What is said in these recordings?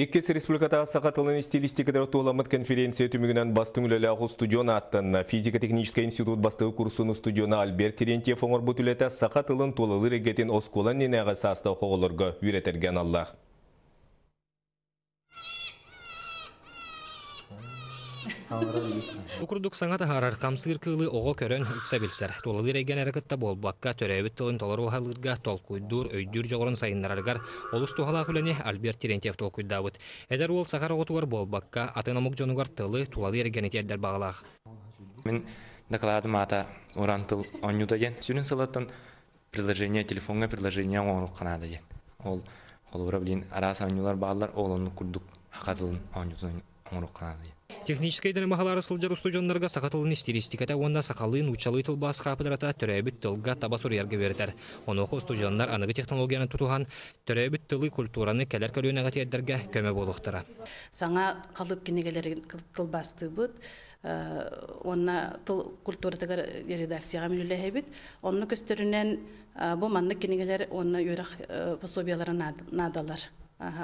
Иккес республиката сақатылын стилистикадыр туоламыт конференция түмігінен бастың үлелі ағу студиона аттан физико-технический институт бастығы курсуны студиона Альберт Терентьев оңыр бұтулеті сақатылын туолылы регетін осколан ненеға саста қоғылырға үйретерген Аллах. Укурдук саңата харар камсыр кылы ого көрөн ыкса билсер. Толы реген әрекетте болбакка төрөбүт тылын толору халырга толкуйдур өйдүр жогорун сайыннараргар олус тухала хүләне Альберт Терентьев толкуйдабыт. Эдер ол сахар оготугар болбакка атынамук жонугар тылы тулалы реген этедер багалах. Мен докладым ата орантыл онюта ген. Сүрін салаттан приложение телефонга приложение оңур канада ген. Ол холура билин араса онюлар багалар ол onu курдук хакатылын онюта оңур канада ген. Технический дәне махалары сылжар студионнарга сакатылын стилистиката онда сакалын учалый тылбас капыдрата төрөбүт тылга табасур ярга бердер. Оны хо студионнар аныгы технологияны тутухан төрөбүт тылы культураны келер көлөнөгө тиедерге көмө болуктара. Саңа калып кинегелер тылбасты бут. Онна тыл культуратыгар редакцияга мүлөлөһөбүт. Онны көстөрүнөн бу манны кинегелер онны юрак пособиялары надалар.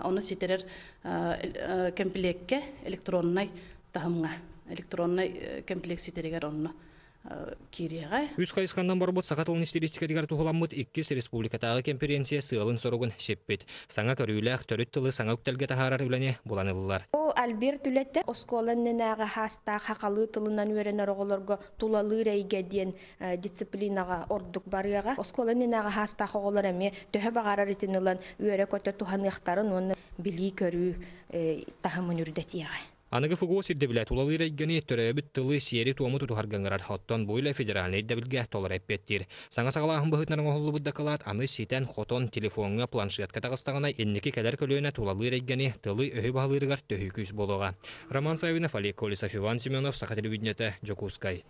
Оны ситерер комплектке электронный тахымга электронный комплекс ситерегер онны кириэга Үс кайыскандан барбот сакатылын стилистика дигар тухуламмыт иккис республикатагы конференция сыылын сорогун шеппит. Саңа көрүүлэх төрүт тылы саңа үктелге тахарар үләне буланылылар. О Альберт үлетте осколан ненага хаста хакалы тылынан өрен оголорго тулалы рейге диен дисциплинага ордук барыга осколан ненага хаста хоголор эми төһө багарар итинилан үөрэ көтө туханыктарын оны били көрүү тахымын үрдетияга Аныгы фугу сирде билет улалы рейгени төрөбүт тылы сиери туому тутухаргаңарар хоттон буйла федеральный дабилге толар эппеттир. Саңа сагалаахын быхытнарын оһуллу буддакалаат аны ситен хотон телефонга планшетка тагыстагана энники кедер көлөөнө тулалы рейгени тылы өһү баалырыгар төһү күс болуга. Роман Савинов, Олег Колесов, Иван Семенов, Саха телевидениете, Жокускай.